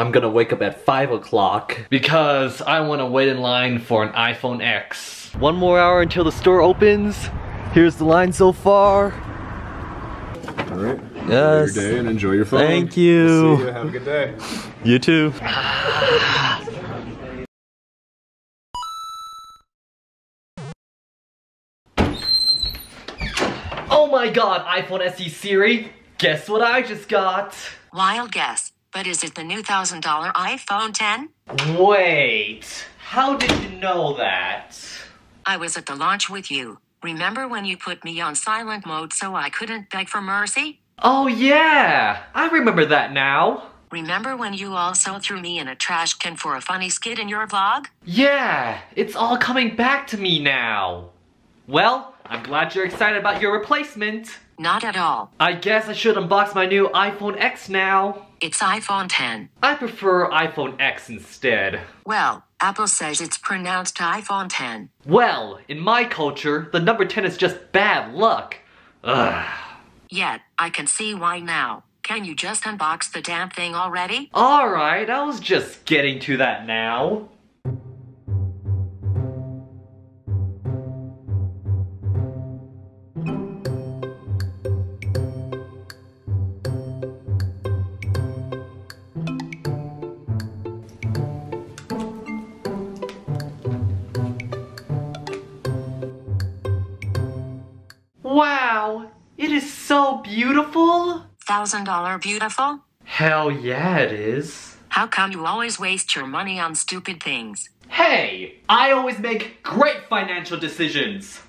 I'm gonna wake up at 5 o'clock because I wanna wait in line for an iPhone X. One more hour until the store opens. Here's the line so far. All right. Yes. Enjoy your day and enjoy your phone. Thank you. See you. Have a good day. You too. oh my god, iPhone SE Siri. Guess what I just got? Wild guess, but is it the new $1,000 iPhone 10? Wait, how did you know that? I was at the launch with you. Remember when you put me on silent mode so I couldn't beg for mercy? Oh yeah, I remember that now. Remember when you also threw me in a trash can for a funny skit in your vlog? Yeah, it's all coming back to me now. Well, I'm glad you're excited about your replacement. Not at all. I guess I should unbox my new iPhone X now. It's iPhone 10. I prefer iPhone X instead. Well, Apple says it's pronounced iPhone 10. Well, in my culture, the number 10 is just bad luck. Ugh. Yet, I can see why now. Can you just unbox the damn thing already? Alright, I was just getting to that now. So beautiful. $1,000 beautiful? Hell yeah, it is. How come you always waste your money on stupid things? Hey, I always make great financial decisions.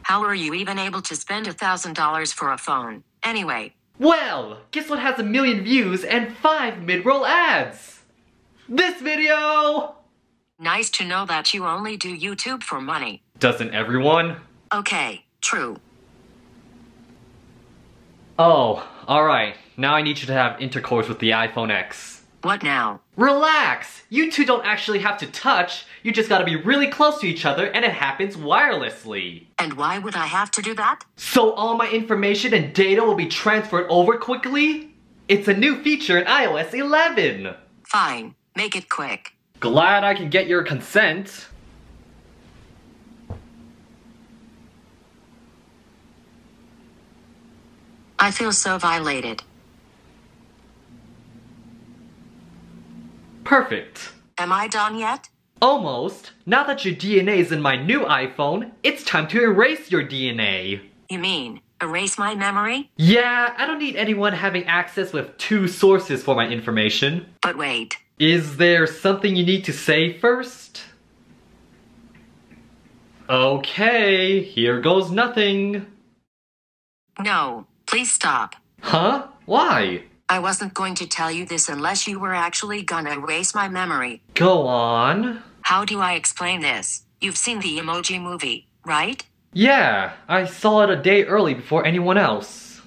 How are you even able to spend a $1,000 for a phone? Anyway, Well, guess what has a million views and five mid-roll ads? This video! nice to know that you only do YouTube for money. Doesn't everyone? Okay, true. Oh, alright. Now I need you to have intercourse with the iPhone X. What now? Relax! You two don't actually have to touch, you just gotta be really close to each other and it happens wirelessly. And why would I have to do that? So all my information and data will be transferred over quickly? It's a new feature in iOS 11. Fine, make it quick. Glad I can get your consent. I feel so violated. Perfect. Am I done yet? Almost. Now that your DNA is in my new iPhone, it's time to erase your DNA. You mean, erase my memory? Yeah, I don't need anyone having access with two sources for my information. But wait, Is there something you need to say first? Okay, here goes nothing. no, please stop. Huh? Why? I wasn't going to tell you this unless you were actually gonna erase my memory. Go on. How do I explain this? You've seen the emoji movie, right? Yeah, I saw it a day early before anyone else.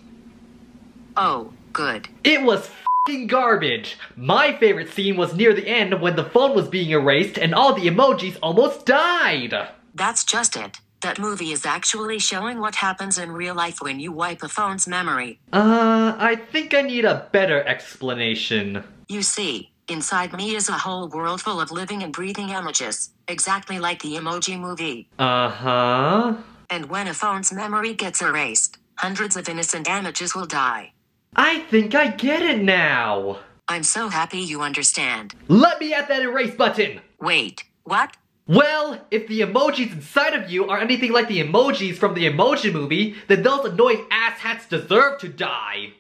Oh, good. It was fing garbage. My favorite scene was near the end when the phone was being erased and all the emojis almost died. That's just it. That movie is actually showing what happens in real life when you wipe a phone's memory. Uh, I think I need a better explanation. You see, inside me is a whole world full of living and breathing images, exactly like the emoji movie. Uh-huh. And when a phone's memory gets erased, hundreds of innocent images will die. I think I get it now. I'm so happy you understand. Let me at that erase button. Wait, what? Well, if the emojis inside of you are anything like the emojis from the emoji movie, then those annoying asshats deserve to die.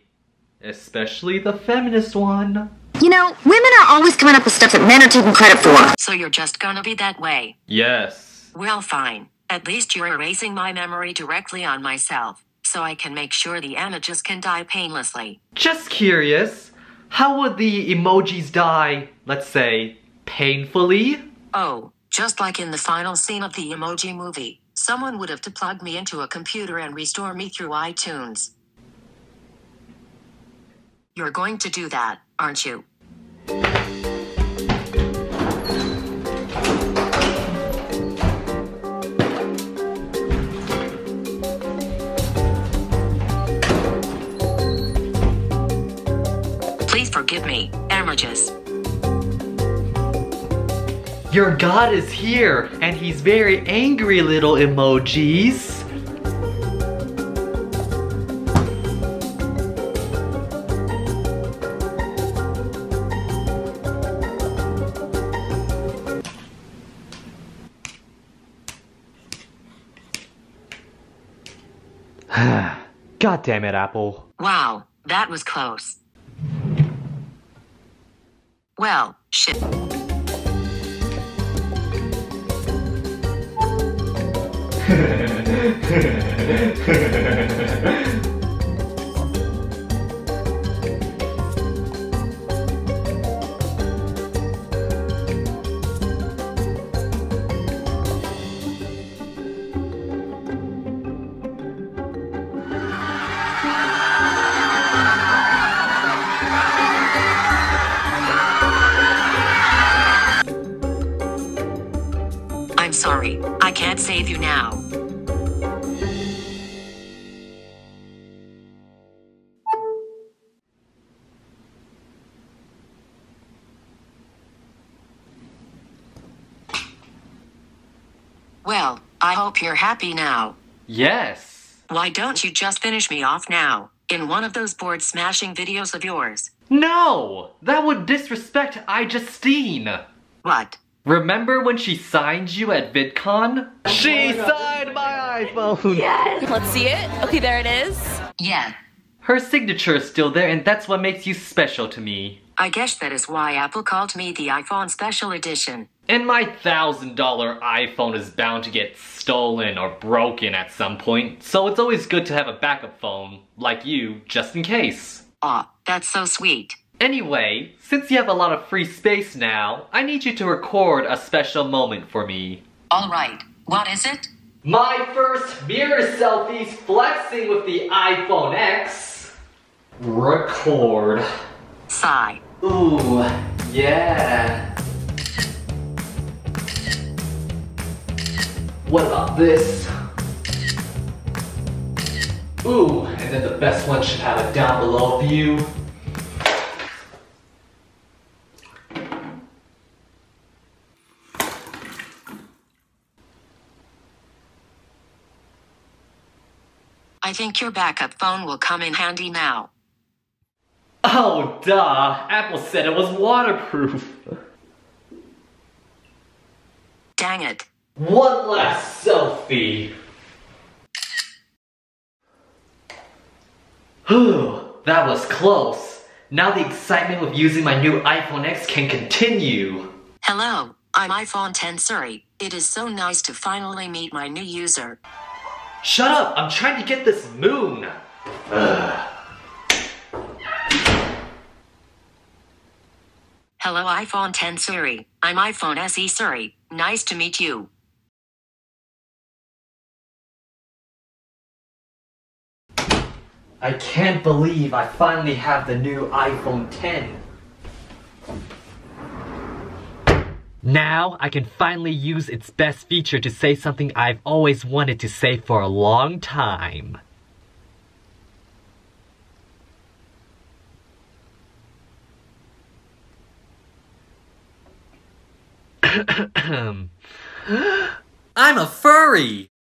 Especially the feminist one. You know, women are always coming up with stuff that men are taking credit for. So you're just gonna be that way? Yes. Well, fine. At least you're erasing my memory directly on myself, so I can make sure the images can die painlessly. Just curious, how would the emojis die, let's say, painfully? Oh, just like in the final scene of the emoji movie, someone would have to plug me into a computer and restore me through iTunes. You're going to do that, aren't you? Please forgive me, emojis. Your god is here, and he's very angry, little emojis. God damn it, Apple. Wow, that was close. Well, shit. フフフフ。Sorry, I can't save you now. Well, I hope you're happy now. Yes. Why don't you just finish me off now, in one of those board smashing videos of yours? No! That would disrespect iJustine! What? Remember when she signed you at VidCon? She signed my iPhone! Yes! Let's see it. Okay, there it is. Yeah, Her signature is still there, and that's what makes you special to me. I guess that is why Apple called me the iPhone Special Edition. And my thousand dollar iPhone is bound to get stolen or broken at some point, so it's always good to have a backup phone, like you, just in case. Aw, that's so sweet. Anyway, since you have a lot of free space now, I need you to record a special moment for me. Alright, what is it? My first mirror selfies flexing with the iPhone X. Record. Sigh. Ooh, yeah. What about this? Ooh, and then the best one should have a down below view. I think your backup phone will come in handy now. Oh, duh. Apple said it was waterproof. Dang it. One last selfie. Whew, that was close. Now the excitement of using my new iPhone X can continue. Hello, I'm iPhone 10 Siri. It is so nice to finally meet my new user. Shut up, I'm trying to get this moon. Hello, iPhone 10 Siri. I'm iPhone SE Siri. Nice to meet you. I can't believe I finally have the new iPhone 10. Now I can finally use its best feature to say something I've always wanted to say for a long time. I'm a furry!